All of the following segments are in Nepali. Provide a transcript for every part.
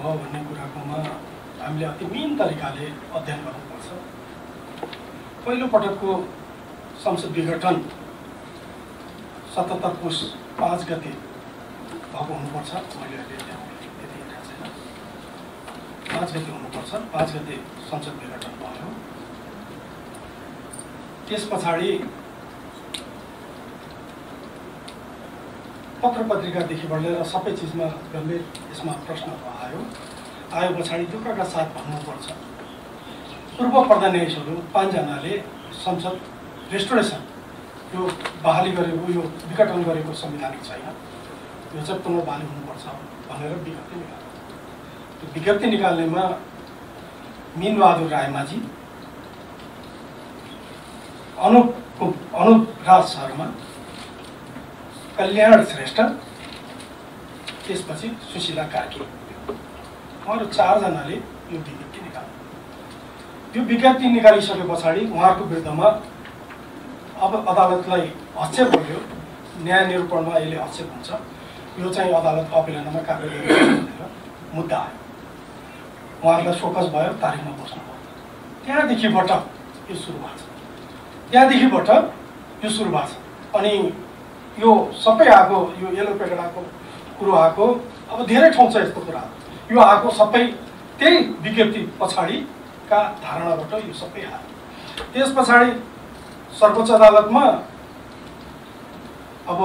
भयो भन्ने कुराकोमा हामीले अति मिहिन तरिकाले अध्ययन गर्नुपर्छ। पहिलो पटकको संसद विघटन सतहत्तर पुस पाँच गते भएको हुनुपर्छ। मैले अहिले त्यहाँ यति थाहा छैन। पाँच गते हुनुपर्छ। पाँच गते संसद विघटन भयो। त्यस पछाडि पत्र पत्रिकादेखिबाट लिएर सबै चिजमा गम्भीर यसमा प्रश्नहरू आयो। आयो पछाडि दुःखका साथ भन्नुपर्छ। पूर्व प्रधानसहरू पाँचजनाले संसद रेस्टोरेसन यो बहाली गरेको यो विघटन गरेको संविधानिक छैन। यो चाहिँ पुनर्बहाली हुनुपर्छ भनेर विज्ञप्ति निकाल्यो। त्यो विज्ञप्ति निकाल्नेमा मिनबहादुर रायमाझी अनुप अनुप राज शर्मा कल्याण श्रेष्ठ त्यसपछि सुशीला कार्की। उहाँहरू चारजनाले यो विज्ञप्ति निकाल्यो यो विज्ञप्ति निकालिसके पछाडि उहाँहरूको विरुद्धमा अब अदालतलाई हस्तक्षेप गर्यो न्याय निरूपणमा यसले हस्तक्षेप हुन्छ यो चाहिँ अदालतको अपिलनामा कारवाही भनेर मुद्दा आयो। उहाँहरूलाई फोकस भयो तारिकमा बस्नुभयो त्यहाँदेखिबाट यो सुरु भएको छ। त्यहाँदेखिबाट यो सुरु भएको छ। अनि यो सबै आएको यो येलो आएको कुरो आएको अब धेरै ठाउँ छ यस्तो कुरा। यो आएको सबै त्यही विज्ञप्ति पछाडिका धारणाबाट यो सबै आयो त्यस पछाडि सर्वोच्च अदालतमा अब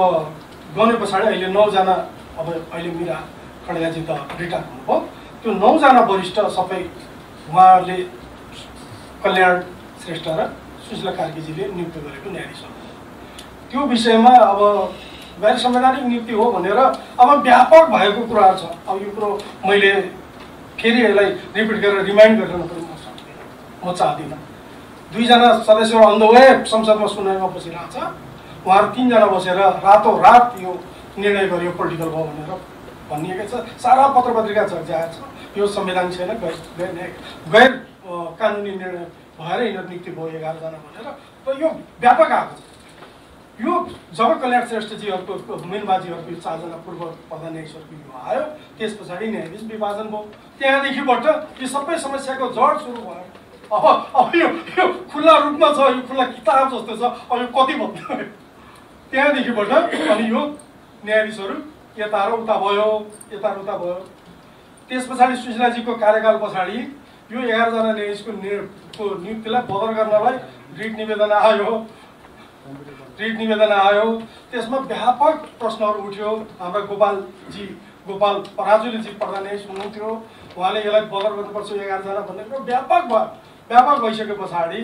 गर्ने पछाडि अहिले नौजना अब अहिले मिरा खड्गाजी त रिटायर हुनुभयो। त्यो नौजना वरिष्ठ सबै उहाँहरूले कल्याण श्रेष्ठ र सुशीला कार्कीजीले नियुक्त गरेको न्यायाधीश त्यो विषयमा अब गैर संवैधानिक नियुक्ति हो भनेर अब व्यापक भएको कुराहरू छ। अब यो कुरो मैले फेरि यसलाई रिपिट गरेर रिमाइन्ड गरेर पनि म सक्दिनँ। म चाहदिनँ। दुईजना सदस्यहरू अन द वे संसदमा सुनाइमा बसिरहेको छ उहाँहरू तिनजना बसेर रातोरात यो निर्णय गरियो पोलिटिकल भयो भनेर भनिएको छ। सारा पत्र पत्रिका छ। यो संविधान छैन गैर गैर गैर कानुनी निर्णय भएर यिनीहरू नियुक्ति भयो एघारजना भनेर। र यो व्यापक आएको छ। यो जब कल्याण श्रेष्ठजीहरूको मेनबाजीहरूको यो चारजना पूर्व प्रधान न्यायाधीशहरूको यो आयो त्यस पछाडि न्यायाधीश विभाजन भयो। त्यहाँदेखिबाट यो सबै समस्याको जड सुरु भयो। अब अब यो यो खुल्ला रूपमा छ यो खुल्ला किताब जस्तो छ अब यो कति भन्नु त्यहाँदेखिबाट अनि यो न्यायाधीशहरू यता र उता भयो यता र उता भयो। त्यस पछाडि सुशीलाजीको कार्यकाल पछाडि यो एघारजना न्यायाधीशको नियुक्तिलाई बदर गर्नलाई रिट निवेदन आयो। रिट निवेदन आयो। त्यसमा व्यापक प्रश्नहरू उठ्यो। हाम्रा गोपालजी गोपाल पराजुलीजी प्रधान हुनुहुन्थ्यो उहाँले यसलाई बदर गर्नुपर्छ एघारजना भन्ने कुरो व्यापक भयो। व्यापक भइसके पछाडि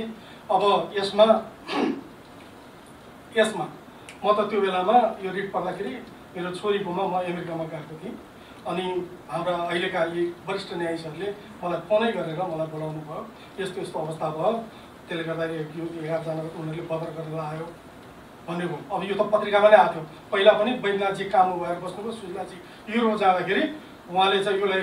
अब यसमा यसमा म त त्यो बेलामा यो रिट पर्दाखेरि मेरो छोरीकोमा म अमेरिकामा गएको थिएँ। अनि हाम्रा अहिलेका यी वरिष्ठ न्यायाधीशहरूले मलाई फोनै गरेर मलाई बोलाउनु भयो यस्तो यस्तो अवस्था भयो। त्यसले गर्दाखेरि यो एघारजना उनीहरूले बदर गरेर आयो भन्ने भयो अब यो त पत्रिकामा नै आएको थियो। पहिला पनि वैद्यनाथजी काम भएर बस्नुभयो सुजनाजी युरोप जाँदाखेरि उहाँले चाहिँ यसलाई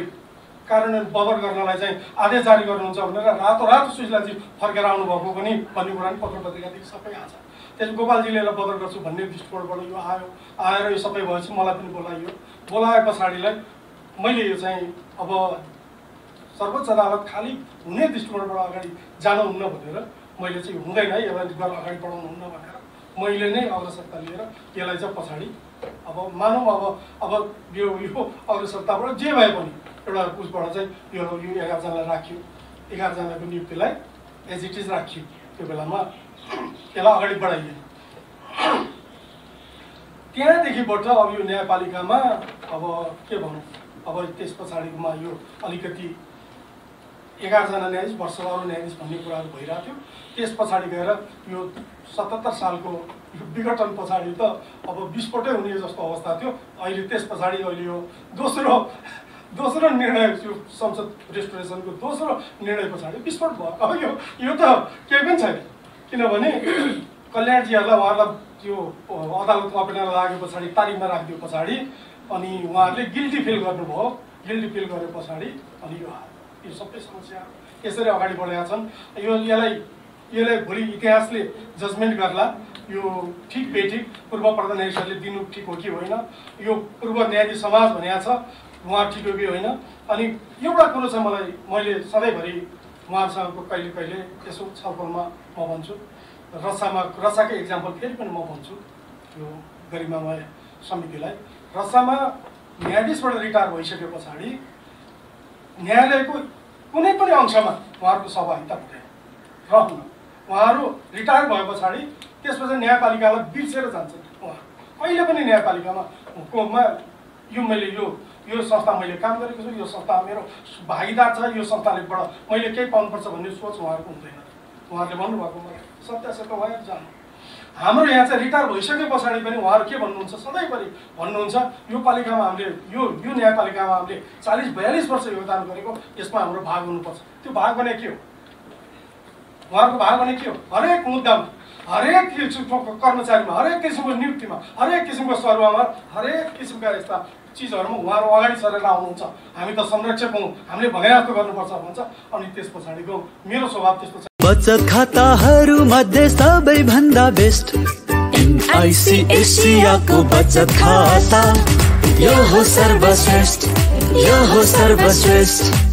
कार्यान्वयन बदर गर्नलाई चाहिँ आदेश जारी गर्नुहुन्छ भनेर रातोरात सुशीलाजी फर्केर आउनुभएको पनि भन्ने कुरा पनि पत्र पत्रिकादेखि सबै आएको छ। त्यस गोपालजीले यसलाई बदर गर्छु भन्ने दृष्टिकोणबाट यो आयो। आएर यो सबै भएपछि मलाई पनि बोलाइयो। बोलाए पछाडिलाई मैले यो चाहिँ अब सर्वोच्च अदालत खालि हुने दृष्टिकोणबाट अगाडि जानुहुन्न भनेर मैले चाहिँ हुँदैन है यसलाई गरेर अगाडि बढाउनुहुन्न भनेर। मैले नै अग्रसरता लिएर यसलाई चाहिँ पछाडि अब मानौँ अब अब यो यो अग्रसरताबाट जे भए पनि एउटा उसबाट चाहिँ यो यो एघारजनालाई राखियो। एघारजनाको नियुक्तिलाई एज इट इज राखियो। त्यो बेलामा यसलाई अगाडि बढाइयो। त्यहाँदेखिबाट अब यो न्यायपालिकामा अब के भनौँ अब त्यस पछाडिकोमा यो अलिकति एघारजना न्यायाधीश वर्षवार न्यायाधीश भन्ने कुराहरू भइरहेको थियो। त्यस पछाडि गएर यो सतहत्तर सालको विघटन पछाडि त अब विस्फोटै हुने जस्तो अवस्था थियो। अहिले त्यस पछाडि अहिले यो दोस्रो दोस्रो निर्णय यो संसद रेस्टोरेसनको दोस्रो निर्णय पछाडि विस्फोट भयो अब यो यो त केही पनि छैन। किनभने कल्याणजीहरूलाई उहाँहरूलाई त्यो अदालतको अपेना लागे पछाडि तारिकमा राखिदियो पछाडि अनि उहाँहरूले गिल्टी फिल गर्नुभयो। गिल्टी फिल गरे पछाडि अनि यो यो सबै समस्या यसरी अगाडि बढेका छन्। यो यसलाई यसलाई भोलि इतिहासले जजमेन्ट गर्ला। यो ठिक बेठिक पूर्व प्रधान न्यायाधीशहरूले दिनु ठिक हो कि होइन? यो पूर्व न्यायाधीश समाज भनेको छ उहाँ ठिक हो कि होइन? अनि एउटा कुरो चाहिँ मलाई मैले सधैँभरि उहाँहरूसँगको कहिले कहिले यसो छलफलमा म भन्छु रसामा रसाकै इक्जाम्पल फेरि पनि म भन्छु यो गरिमामय समितिलाई। रसामा न्यायाधीशबाट रिटायर भइसके पछाडि न्यायालयको कुनै पनि अंशमा उहाँहरूको सहभागिता हुँदैन। रहन्न उहाँहरू रिटायर भए पछाडि त्यसपछि न्यायपालिकालाई बिर्सेर जान्छन् उहाँहरू। कहिले पनि न्यायपालिकामा कोमा यो मैले यो यो संस्था मैले काम गरेको छु यो संस्था मेरो भागीदार छ यो संस्थालेबाट मैले केही पाउनुपर्छ भन्ने सोच उहाँहरूको हुँदैन। उहाँहरूले भन्नुभएको मलाई सत्य सत्य उहाँहरू जानु। हाम्रो यहाँ चाहिँ रिटायर भइसके पछाडि पनि उहाँहरू के भन्नुहुन्छ? सधैँभरि भन्नुहुन्छ। यो पालिकामा हामीले यो यो न्यायपालिकामा हामीले चालिस बयालिस वर्ष योगदान गरेको यसमा हाम्रो भाग हुनुपर्छ। त्यो भाग भने के हो? उहाँहरूको भाग भने के हो? हरेक मुद्दामा हरेक किसिमको कर्मचारीमा हरेक किसिमको नियुक्तिमा हरेक किसिमको सरुवामा हरेक किसिमका यस्ता चिजहरूमा उहाँहरू अगाडि सरेर आउनुहुन्छ। हामी त संरक्षक हौँ। हामीले भने जस्तो गर्नुपर्छ भन्छ। अनि त्यस पछाडिको मेरो स्वभाव त्यस्तो छ। बचत खाताहरू मध्ये सबैभन्दा बेस्ट एनआइसी एसियाको बचत खाता यो हो सर्वश्रेष्ठ यो हो सर्वश्रेष्ठ।